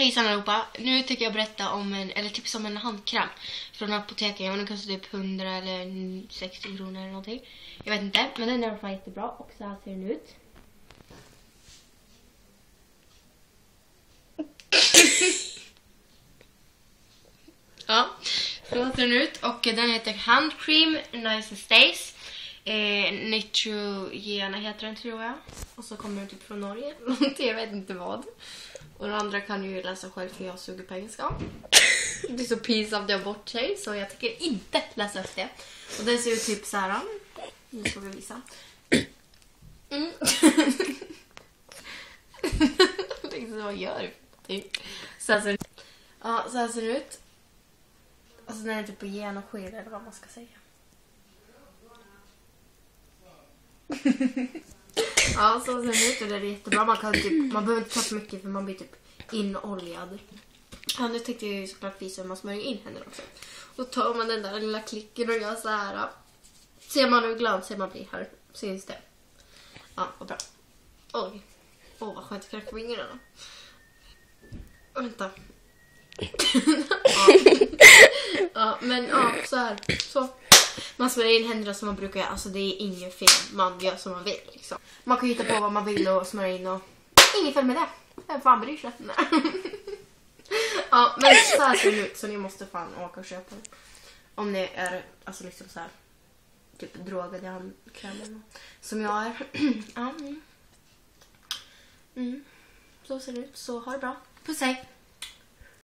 Hejsan allihopa! Nu tänker jag berätta om en, eller tipsa om en handkräm från apoteket. Den kostar typ 100 eller 60 kronor eller någonting. Jag vet inte, men den är i alla fall jättebra och så här ser den ut. ja, så ser den ut och den heter Handcream Nice and Stays. Eh, Nitrogena heter den tror jag. Och så kommer den typ från Norge. jag vet inte vad. Och den andra kan ju läsa själv för jag suger på engelska. Det är så pinsamt att jag bort sig så jag tänker inte läsa upp det. Och den ser ut typ så här. Nu ska vi visa. Mm. liksom, vad gör du? Så här ser, ja, så här ser den ut. Alltså den är typ på genomskinlig eller vad man ska säga. Ja, så ser ut och det är jättebra. Man, kan typ, man behöver inte ta för mycket för man blir typ inoljad. Ja, nu tänkte jag ju såklart visa hur man smörjer in händerna också. Då tar man den där lilla klicken och gör så här. Ser man hur glansig man blir här? Syns det? Ja, vad bra. Oj. Åh, oh, vad skönt att knäcka fingrarna. Vänta. ja. ja, men ja, så här. Så. Man smörjer in händerna som man brukar göra. Alltså det är inget fel. Man gör som man vill. Liksom. Man kan hitta på vad man vill och smörja in och inget fel med det. Vem fan bryr sig? ja, men så här ser det ut så ni måste fan åka och köpa den. Om ni är alltså liksom så här typ drogade i handkrämen som jag är. ja, mm. Mm. Så ser det ut. Så ha det bra. Puss hej!